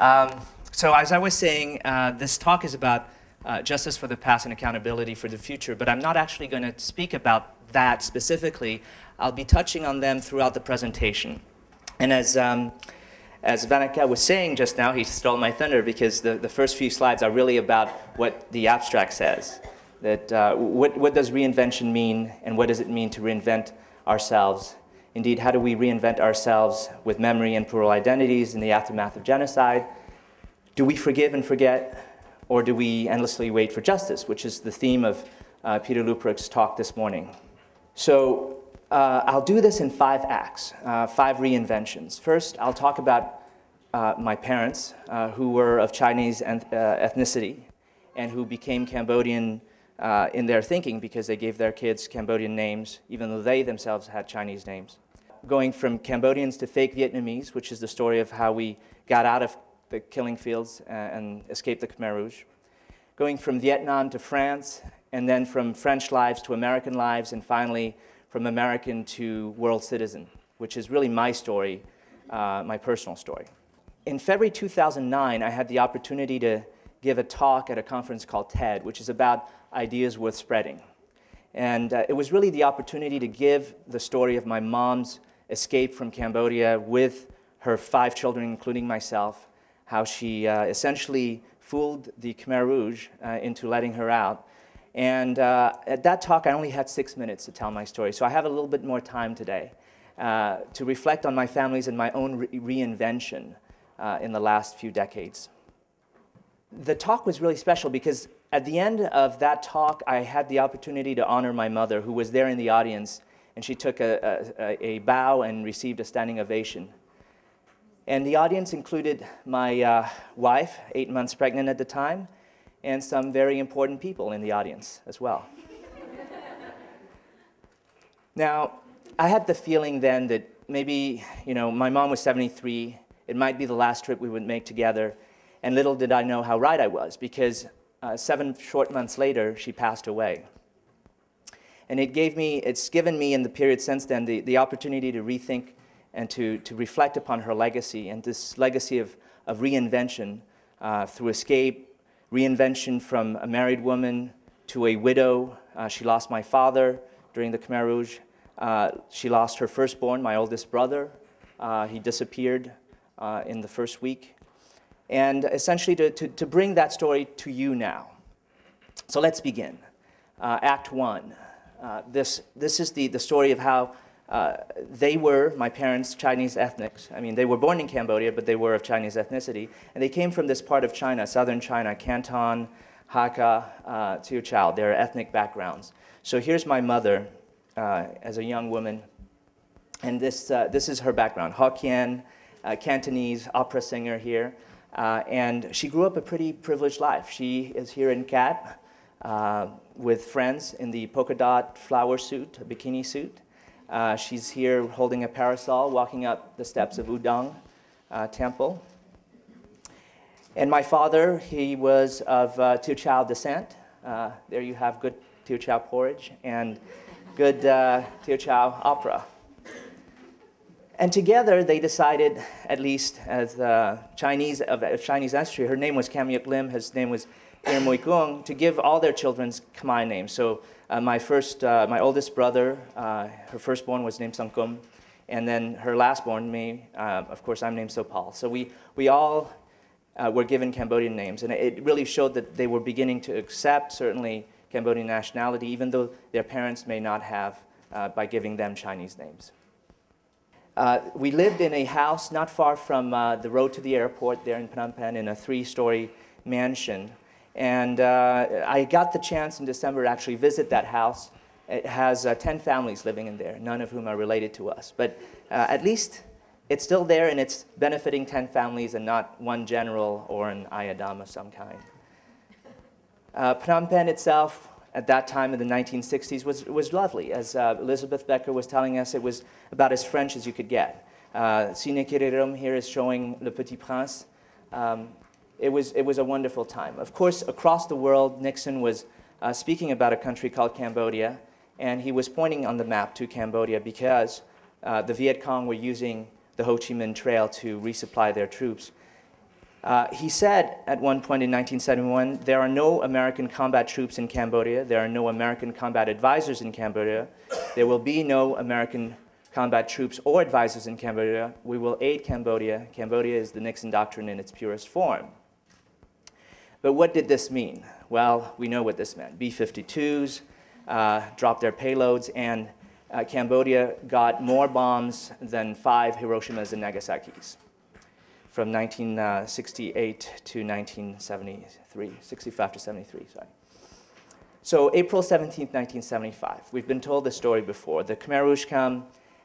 Um, so as I was saying, uh, this talk is about uh, justice for the past and accountability for the future, but I'm not actually going to speak about that specifically. I'll be touching on them throughout the presentation. And as, um, as Vanika was saying just now, he stole my thunder because the, the first few slides are really about what the abstract says. That uh, what, what does reinvention mean and what does it mean to reinvent ourselves? Indeed, how do we reinvent ourselves with memory and plural identities in the aftermath of genocide? Do we forgive and forget or do we endlessly wait for justice, which is the theme of uh, Peter Leuprecht's talk this morning? So uh, I'll do this in five acts, uh, five reinventions. First, I'll talk about uh, my parents, uh, who were of Chinese uh, ethnicity and who became Cambodian uh, in their thinking because they gave their kids Cambodian names, even though they themselves had Chinese names. Going from Cambodians to fake Vietnamese, which is the story of how we got out of the killing fields and escaped the Khmer Rouge. Going from Vietnam to France, and then from French lives to American lives, and finally from American to world citizen, which is really my story, uh, my personal story. In February 2009, I had the opportunity to give a talk at a conference called TED, which is about ideas worth spreading. And uh, it was really the opportunity to give the story of my mom's escape from Cambodia with her five children, including myself, how she uh, essentially fooled the Khmer Rouge uh, into letting her out, and uh, at that talk, I only had six minutes to tell my story. So I have a little bit more time today uh, to reflect on my family's and my own re reinvention uh, in the last few decades. The talk was really special because at the end of that talk, I had the opportunity to honor my mother, who was there in the audience, and she took a, a, a bow and received a standing ovation. And the audience included my uh, wife, eight months pregnant at the time, and some very important people in the audience as well. now, I had the feeling then that maybe, you know, my mom was 73, it might be the last trip we would make together, and little did I know how right I was, because uh, seven short months later, she passed away. And it gave me, it's given me in the period since then the, the opportunity to rethink and to, to reflect upon her legacy and this legacy of, of reinvention uh, through escape, reinvention from a married woman to a widow. Uh, she lost my father during the Khmer Rouge. Uh, she lost her firstborn, my oldest brother. Uh, he disappeared uh, in the first week. And essentially to, to, to, bring that story to you now. So let's begin. Uh, Act one. Uh, this, this is the, the story of how uh, they were, my parents, Chinese ethnics. I mean, they were born in Cambodia, but they were of Chinese ethnicity. And they came from this part of China, southern China, Canton, Hakka, uh, Chao, their ethnic backgrounds. So here's my mother uh, as a young woman. And this, uh, this is her background Hokkien, uh, Cantonese, opera singer here. Uh, and she grew up a pretty privileged life. She is here in Cat uh, with friends in the polka dot flower suit, a bikini suit. Uh, she's here holding a parasol, walking up the steps of Udang uh, Temple. And my father, he was of uh, Teochew descent. Uh, there you have good Teochew porridge and good uh, Teochew opera. And together they decided, at least as uh, Chinese of Chinese ancestry, her name was Kam Yuk Lim, his name was Ir Mui Kung, to give all their children Khmer names. So uh, my first, uh, my oldest brother, uh, her firstborn was named Sangkum, and then her lastborn, me, uh, of course, I'm named Sophal. So we, we all were given Cambodian names, and it really showed that they were beginning to accept, certainly, Cambodian nationality, even though their parents may not have by giving them Chinese names. We lived in a house not far from the road to the airport there in Phnom Penh in a three-story mansion and uh, I got the chance in December to actually visit that house. It has uh, 10 families living in there, none of whom are related to us. But uh, at least it's still there and it's benefiting 10 families and not one general or an ayadam of some kind. Uh, Phnom Penh itself, at that time in the 1960s, was, was lovely. As uh, Elizabeth Becker was telling us, it was about as French as you could get. Uh, Sine Kirirum here is showing Le Petit Prince. Um, it was, it was a wonderful time. Of course, across the world, Nixon was uh, speaking about a country called Cambodia, and he was pointing on the map to Cambodia because uh, the Viet Cong were using the Ho Chi Minh Trail to resupply their troops. Uh, he said at one point in 1971 there are no American combat troops in Cambodia, there are no American combat advisors in Cambodia, there will be no American combat troops or advisors in Cambodia. We will aid Cambodia. Cambodia is the Nixon Doctrine in its purest form. But what did this mean? Well, we know what this meant. B 52s uh, dropped their payloads, and uh, Cambodia got more bombs than five Hiroshimas and Nagasaki's from 1968 to 1973, 65 to 73, sorry. So April 17, 1975, we've been told the story before. The Khmer Rouge come,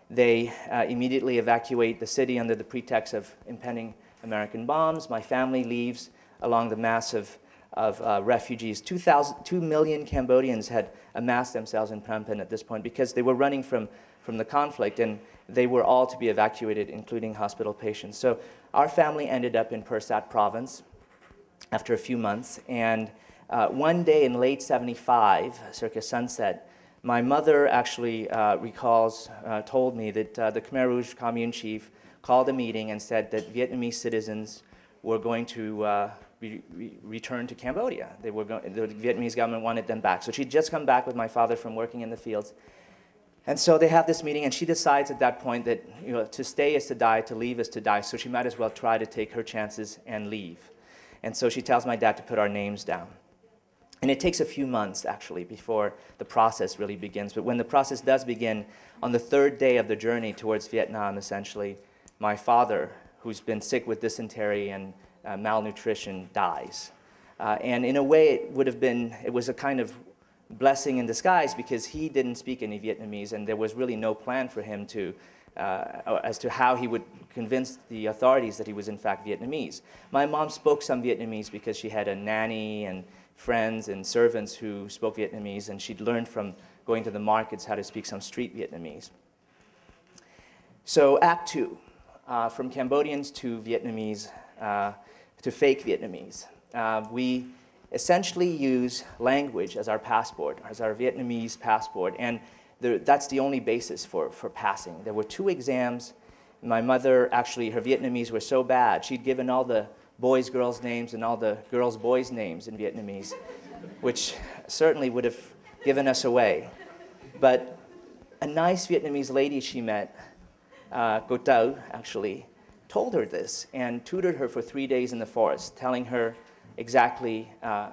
they uh, immediately evacuate the city under the pretext of impending American bombs. My family leaves along the mass of, of uh, refugees. 2, 2 million Cambodians had amassed themselves in Phnom Penh at this point because they were running from, from the conflict and they were all to be evacuated, including hospital patients. So our family ended up in Pursat province after a few months. And uh, one day in late 75, circa sunset, my mother actually uh, recalls, uh, told me that uh, the Khmer Rouge commune chief called a meeting and said that Vietnamese citizens were going to uh, re re return to Cambodia. They were the Vietnamese government wanted them back. So she'd just come back with my father from working in the fields. And so they have this meeting, and she decides at that point that you know, to stay is to die, to leave is to die, so she might as well try to take her chances and leave. And so she tells my dad to put our names down. And it takes a few months, actually, before the process really begins. But when the process does begin, on the third day of the journey towards Vietnam, essentially, my father, who's been sick with dysentery and uh, malnutrition, dies. Uh, and in a way, it would have been, it was a kind of blessing in disguise because he didn't speak any Vietnamese and there was really no plan for him to, uh, as to how he would convince the authorities that he was in fact Vietnamese. My mom spoke some Vietnamese because she had a nanny and friends and servants who spoke Vietnamese, and she'd learned from going to the markets how to speak some street Vietnamese. So, Act Two, uh, from Cambodians to Vietnamese, uh, to fake Vietnamese. Uh, we essentially use language as our passport, as our Vietnamese passport, and that's the only basis for, for passing. There were two exams. My mother, actually, her Vietnamese were so bad, she'd given all the boys' girls' names and all the girls' boys' names in Vietnamese, which certainly would have given us away. But a nice Vietnamese lady she met, uh, actually, told her this and tutored her for three days in the forest, telling her exactly, uh,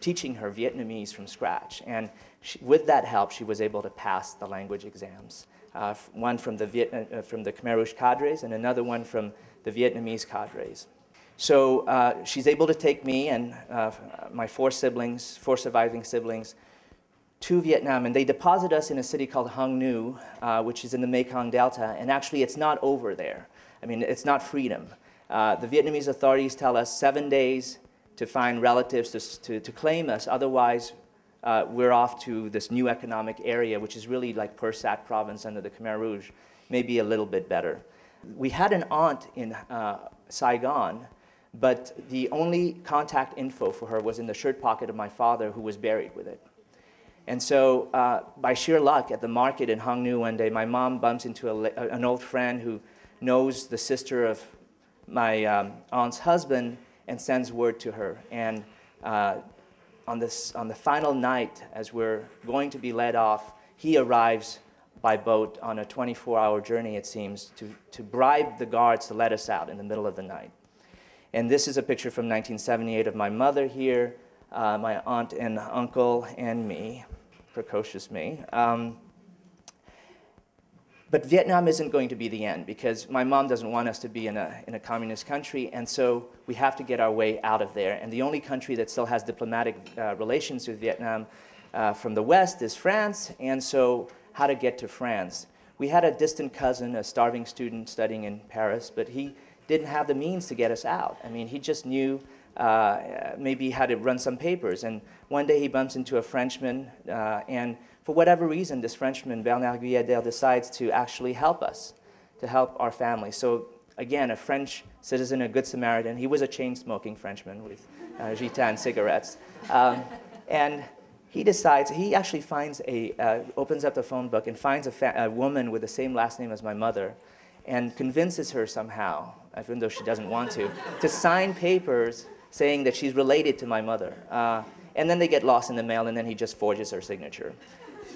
teaching her Vietnamese from scratch. And she, with that help, she was able to pass the language exams. Uh, one from the, Viet, uh, from the Khmer Rouge cadres and another one from the Vietnamese cadres. So uh, she's able to take me and uh, my four siblings, four surviving siblings, to Vietnam, and they deposit us in a city called Hong Ngu, uh, which is in the Mekong Delta, and actually it's not over there. I mean, it's not freedom. Uh, the Vietnamese authorities tell us seven days to find relatives to, to, to claim us, otherwise uh, we're off to this new economic area, which is really like Pursat province under the Khmer Rouge, maybe a little bit better. We had an aunt in uh, Saigon but the only contact info for her was in the shirt pocket of my father, who was buried with it. And so, uh, by sheer luck, at the market in Hong Ngu one day, my mom bumps into a, an old friend who knows the sister of my um, aunt's husband and sends word to her. And uh, on, this, on the final night, as we're going to be led off, he arrives by boat on a 24 hour journey, it seems, to, to bribe the guards to let us out in the middle of the night. And this is a picture from 1978 of my mother here, uh, my aunt and uncle, and me, precocious me. Um, but Vietnam isn't going to be the end because my mom doesn't want us to be in a, in a communist country, and so we have to get our way out of there. And the only country that still has diplomatic uh, relations with Vietnam uh, from the West is France, and so how to get to France. We had a distant cousin, a starving student studying in Paris, but he didn't have the means to get us out. I mean, he just knew uh, maybe how to run some papers. And one day he bumps into a Frenchman, uh, and for whatever reason, this Frenchman, Bernard Guyader, decides to actually help us, to help our family. So again, a French citizen, a good Samaritan. He was a chain-smoking Frenchman with uh, Gitanes cigarettes. Um, and he decides, he actually finds a, uh, opens up the phone book and finds a, a woman with the same last name as my mother and convinces her somehow even though she doesn't want to, to sign papers saying that she's related to my mother. Uh, and then they get lost in the mail, and then he just forges her signature.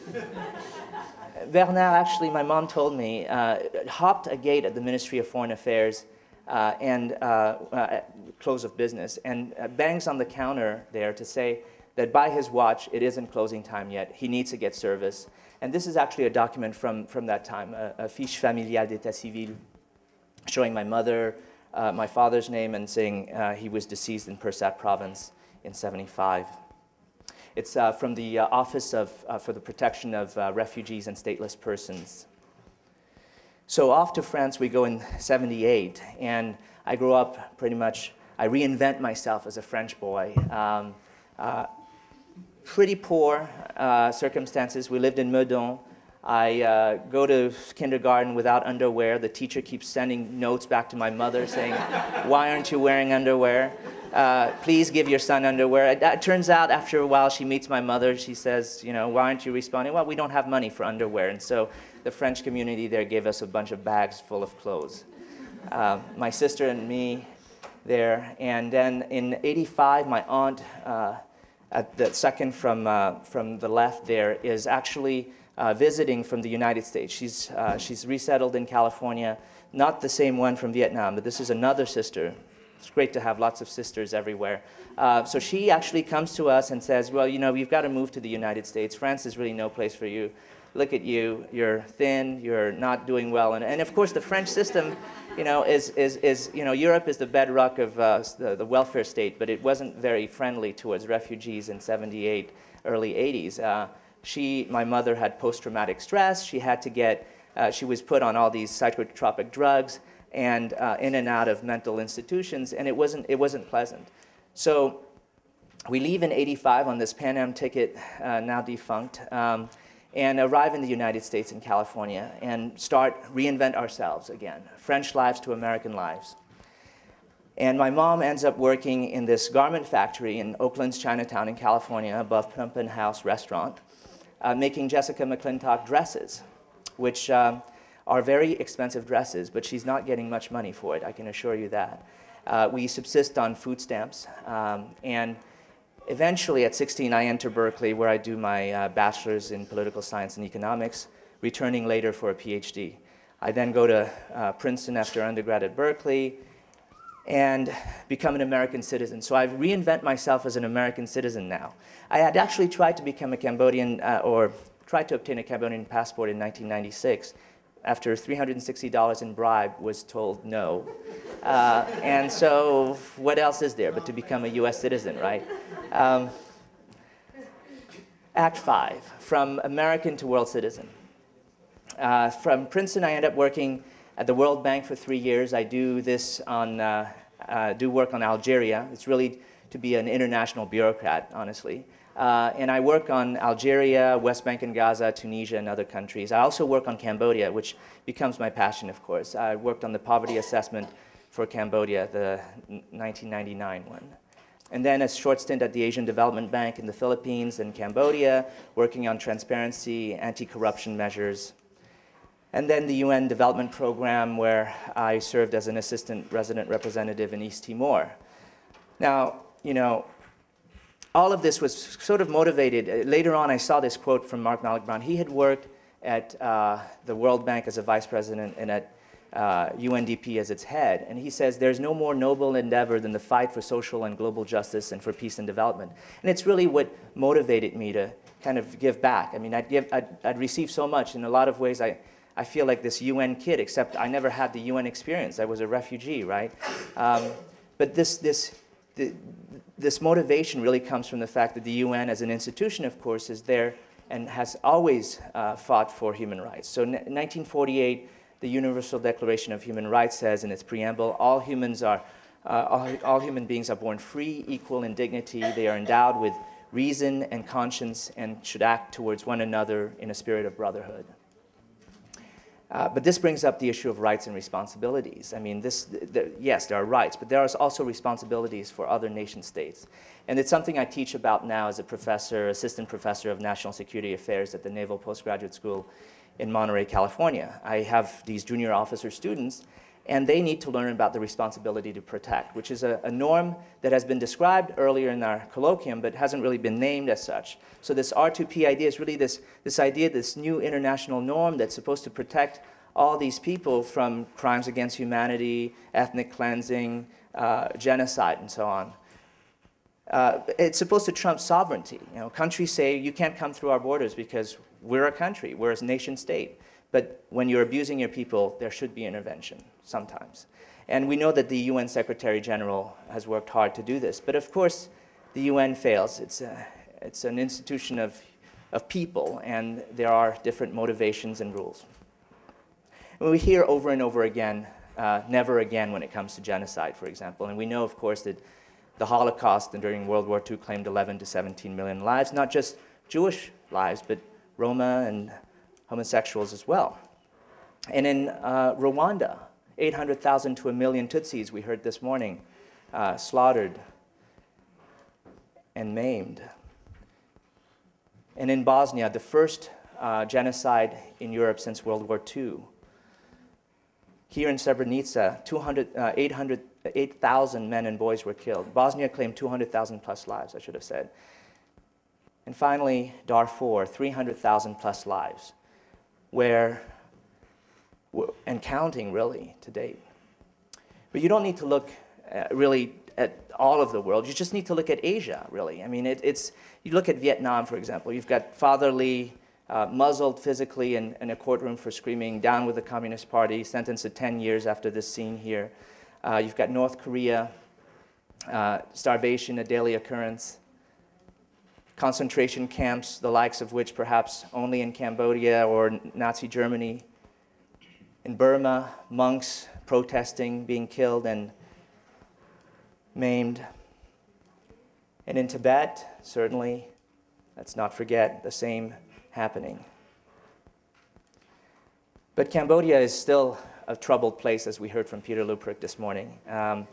Bernard, actually, my mom told me, uh, hopped a gate at the Ministry of Foreign Affairs uh, and uh, uh close of business, and uh, bangs on the counter there to say that by his watch, it isn't closing time yet. He needs to get service. And this is actually a document from, from that time, a, a fiche familiale d'état civil, showing my mother, uh, my father's name, and saying he was deceased in Pursat province in 75. It's uh, from the uh, Office of, uh, for the Protection of uh, Refugees and Stateless Persons. So off to France we go in 78, and I grew up pretty much, I reinvent myself as a French boy. Um, uh, pretty poor circumstances. We lived in Meudon. I uh, go to kindergarten without underwear. The teacher keeps sending notes back to my mother saying, Why aren't you wearing underwear? Uh, please give your son underwear. It, it, turns out after a while she meets my mother. She says, you know, why aren't you responding? Well, we don't have money for underwear. And so the French community there gave us a bunch of bags full of clothes. Uh, my sister and me there. And then in 85, my aunt, uh, at the second from, uh, from the left there, is actually uh, visiting from the United States. She's, uh, she's resettled in California, not the same one from Vietnam, but this is another sister it's great to have lots of sisters everywhere. Uh, so she actually comes to us and says, well, you know, you've got to move to the United States. France is really no place for you. Look at you. You're thin. You're not doing well. And, and of course, the French system, you know, is, is, is you know, Europe is the bedrock of uh, the, the welfare state, but it wasn't very friendly towards refugees in 78, early 80s. Uh, she, my mother, had post-traumatic stress. She had to get, uh, she was put on all these psychotropic drugs and uh, in and out of mental institutions, and it wasn't, it wasn't pleasant. So we leave in 85 on this Pan Am ticket, uh, now defunct, um, and arrive in the United States in California and start reinvent ourselves again, French lives to American lives. And my mom ends up working in this garment factory in Oakland's Chinatown in California above Phnom House restaurant, uh, making Jessica McClintock dresses, which um, are very expensive dresses, but she's not getting much money for it, I can assure you that. Uh, we subsist on food stamps, um, and eventually at 16 I enter Berkeley where I do my uh, bachelor's in political science and economics, returning later for a PhD. I then go to uh, Princeton after undergrad at Berkeley and become an American citizen. So I've reinvent myself as an American citizen now. I had actually tried to become a Cambodian uh, or tried to obtain a Cambodian passport in 1996 after $360 in bribe, was told no. Uh, and so, what else is there but to become a US citizen, right? Um, Act 5 From American to World Citizen. Uh, from Princeton, I end up working at the World Bank for three years. I do this on, uh, uh do work on Algeria. It's really to be an international bureaucrat, honestly. Uh, and I work on Algeria, West Bank and Gaza, Tunisia, and other countries. I also work on Cambodia, which becomes my passion, of course. I worked on the poverty assessment for Cambodia, the 1999 one. And then a short stint at the Asian Development Bank in the Philippines and Cambodia, working on transparency, anti-corruption measures. And then the UN Development Program, where I served as an assistant resident representative in East Timor. Now, you know, all of this was sort of motivated. Uh, later on, I saw this quote from Mark Malloch-Brown. He had worked at uh, the World Bank as a vice president and at uh, UNDP as its head. And he says, There's no more noble endeavor than the fight for social and global justice and for peace and development. And it's really what motivated me to kind of give back. I mean, I'd, give, I'd, I'd receive so much. In a lot of ways, I, I feel like this UN kid, except I never had the UN experience. I was a refugee, right? Um, but this, this, the, this motivation really comes from the fact that the UN as an institution, of course, is there and has always uh, fought for human rights. So in 1948, the Universal Declaration of Human Rights says in its preamble, all humans are, uh, all, all human beings are born free, equal in dignity. They are endowed with reason and conscience and should act towards one another in a spirit of brotherhood. Uh, but this brings up the issue of rights and responsibilities. I mean, this, yes, there are rights, but there are also responsibilities for other nation states. And it's something I teach about now as a professor, assistant professor of national security affairs at the Naval Postgraduate School in Monterey, California. I have these junior officer students, and they need to learn about the responsibility to protect, which is a, a, norm that has been described earlier in our colloquium but hasn't really been named as such. So, this R2P idea is really this, this idea, this new international norm that's supposed to protect all these people from crimes against humanity, ethnic cleansing, uh, genocide, and so on. Uh, it's supposed to trump sovereignty. You know, countries say you can't come through our borders because we're a country, we're a nation state. But when you're abusing your people, there should be intervention sometimes. And we know that the UN Secretary General has worked hard to do this. But of course, the UN fails. It's, a, it's an institution of, of people, and there are different motivations and rules. And we hear over and over again, uh, never again when it comes to genocide, for example. And we know, of course, that the Holocaust and during World War II claimed 11 to 17 million lives, not just Jewish lives, but Roma and homosexuals as well. And in uh, Rwanda, 800,000 to a million Tutsis, we heard this morning, uh, slaughtered and maimed. And in Bosnia, the first uh, genocide in Europe since World War II. Here in Srebrenica, 200, uh, 800, 8,000 men and boys were killed. Bosnia claimed 200,000 plus lives, I should have said. And finally, Darfur, 300,000 plus lives where, and counting really to date. But you don't need to look uh, really at all of the world. You just need to look at Asia, really. I mean, it, it's, you look at Vietnam, for example. You've got Father Lee uh, muzzled physically in, in, a courtroom for screaming down with the Communist Party, sentenced to 10 years after this scene here. Uh, you've got North Korea, uh, starvation, a daily occurrence concentration camps, the likes of which perhaps only in Cambodia or Nazi Germany. In Burma, monks protesting, being killed and maimed. And in Tibet, certainly, let's not forget the same happening. But Cambodia is still a troubled place, as we heard from Peter Leuprecht this morning. Um,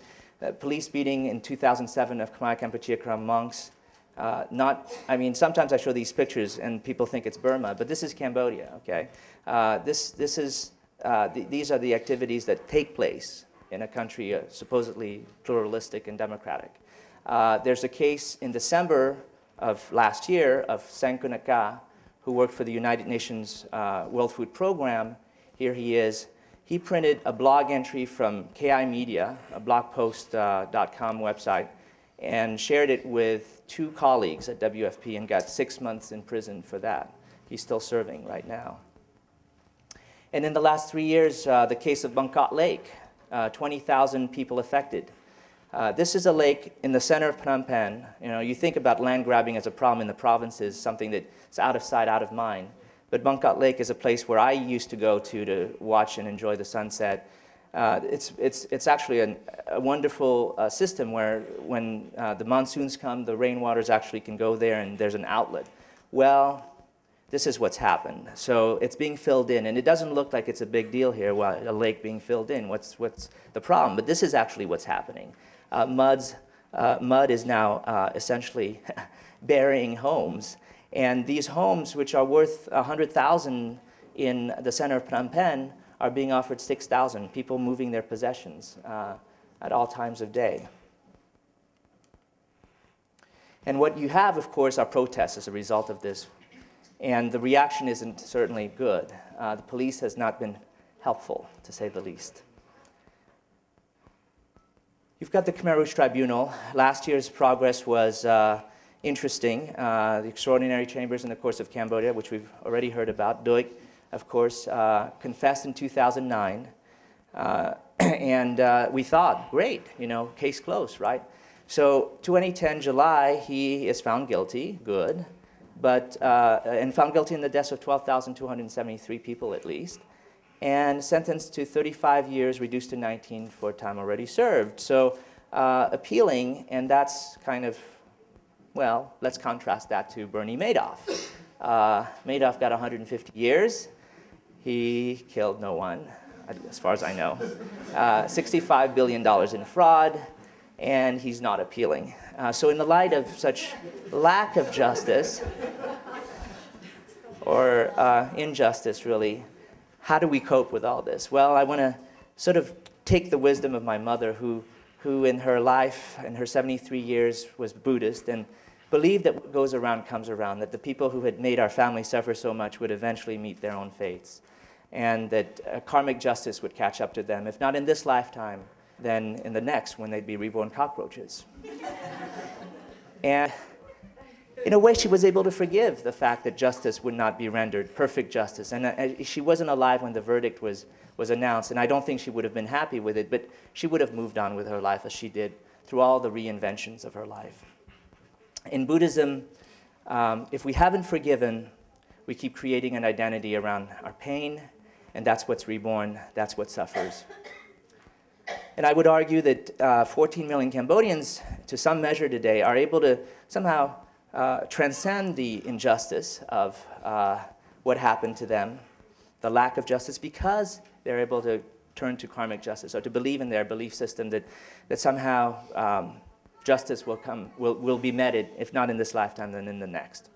police beating in 2007 of Khmer Kampuchea monks uh, not, I mean, sometimes I show these pictures and people think it's Burma, but this is Cambodia, okay? Uh, this, this is, uh, th these are the activities that take place in a country uh, supposedly pluralistic and democratic. Uh, there's a case in December of last year of Seng Kunnaka, who worked for the United Nations uh, World Food Program. Here he is. He printed a blog entry from KI Media, a blogspot.com website, and shared it with two colleagues at WFP and got six months in prison for that. He's still serving right now. And in the last three years, uh, the case of Boeung Kak Lake, uh, 20,000 people affected. Uh, this is a lake in the center of Phnom Penh. You know, you think about land grabbing as a problem in the provinces, something that's out of sight, out of mind. But Boeung Kak Lake is a place where I used to go to to watch and enjoy the sunset. Uh, it's, it's, it's actually an, a wonderful uh, system where when uh, the monsoons come, the rainwaters actually can go there and there's an outlet. Well, this is what's happened. So it's being filled in, and it doesn't look like it's a big deal here, a lake being filled in. What's, what's the problem? But this is actually what's happening. Uh, mud's, uh, mud is now essentially burying homes. And these homes, which are worth 100,000 in the center of Phnom Penh, are being offered 6,000, people moving their possessions uh, at all times of day. And what you have, of course, are protests as a result of this. And the reaction isn't certainly good. Uh, the police has not been helpful, to say the least. You've got the Khmer Rouge Tribunal. Last year's progress was uh, interesting. Uh, the Extraordinary Chambers in the Courts of Cambodia, which we've already heard about, Duch, of course, uh, confessed in 2009. Uh, and uh, we thought, great, you know, case closed, right? So 2010 July, he is found guilty, good, but, uh, and found guilty in the deaths of 12,273 people at least, and sentenced to 35 years, reduced to 19 for time already served. So uh, appealing, and that's kind of, well, let's contrast that to Bernie Madoff. Uh, Madoff got 150 years. He killed no one, as far as I know. Uh, $65 billion in fraud, and he's not appealing. Uh, so, in the light of such lack of justice, or uh, injustice, really, how do we cope with all this? Well, I want to sort of take the wisdom of my mother, who, who in her life, in her 73 years, was Buddhist, and believed that what goes around comes around, that the people who had made our family suffer so much would eventually meet their own fates, and that uh, karmic justice would catch up to them, if not in this lifetime, then in the next when they'd be reborn cockroaches. and in a way, she was able to forgive the fact that justice would not be rendered, perfect justice. And uh, she wasn't alive when the verdict was, was announced, and I don't think she would have been happy with it, but she would have moved on with her life as she did through all the reinventions of her life. In Buddhism, um, if we haven't forgiven, we keep creating an identity around our pain, and that's what's reborn, that's what suffers. And I would argue that uh, 14 million Cambodians, to some measure today, are able to somehow uh, transcend the injustice of uh, what happened to them, the lack of justice, because they're able to turn to karmic justice or to believe in their belief system that, that somehow um, justice will, come, will, will be meted, if not in this lifetime, then in the next.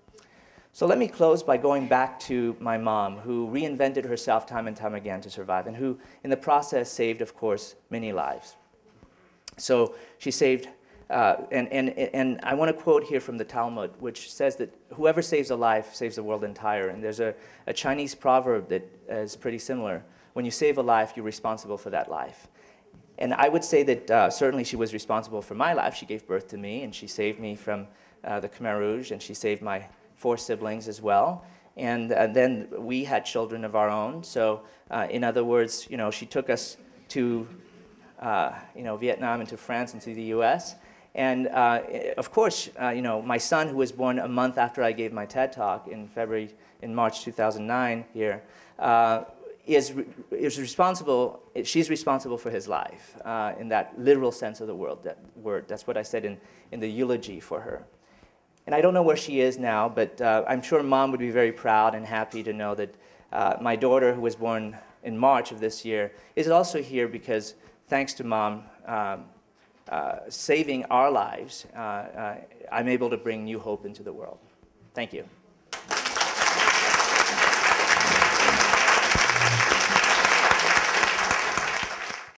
So let me close by going back to my mom, who reinvented herself time and time again to survive, and who, in the process, saved, of course, many lives. So she saved uh, and, and, and I want to quote here from the Talmud, which says that whoever saves a life saves the world entire. And there's a, a Chinese proverb that is pretty similar. When you save a life, you're responsible for that life. And I would say that uh, certainly she was responsible for my life. She gave birth to me, and she saved me from uh, the Khmer Rouge, and she saved my four siblings as well. And uh, then we had children of our own. So, uh, in other words, you know, she took us to, uh, you know, Vietnam and to France and to the U.S. And uh, of course, uh, you know, my son, who was born a month after I gave my TED talk in February, in March 2009 here, uh, is, is responsible, she's responsible for his life uh, in that literal sense of the word, that word. That's what I said in, in the eulogy for her. And I don't know where she is now, but uh, I'm sure mom would be very proud and happy to know that uh, my daughter, who was born in March of this year, is also here because thanks to mom, um, uh, saving our lives, uh, uh, I'm able to bring new hope into the world. Thank you.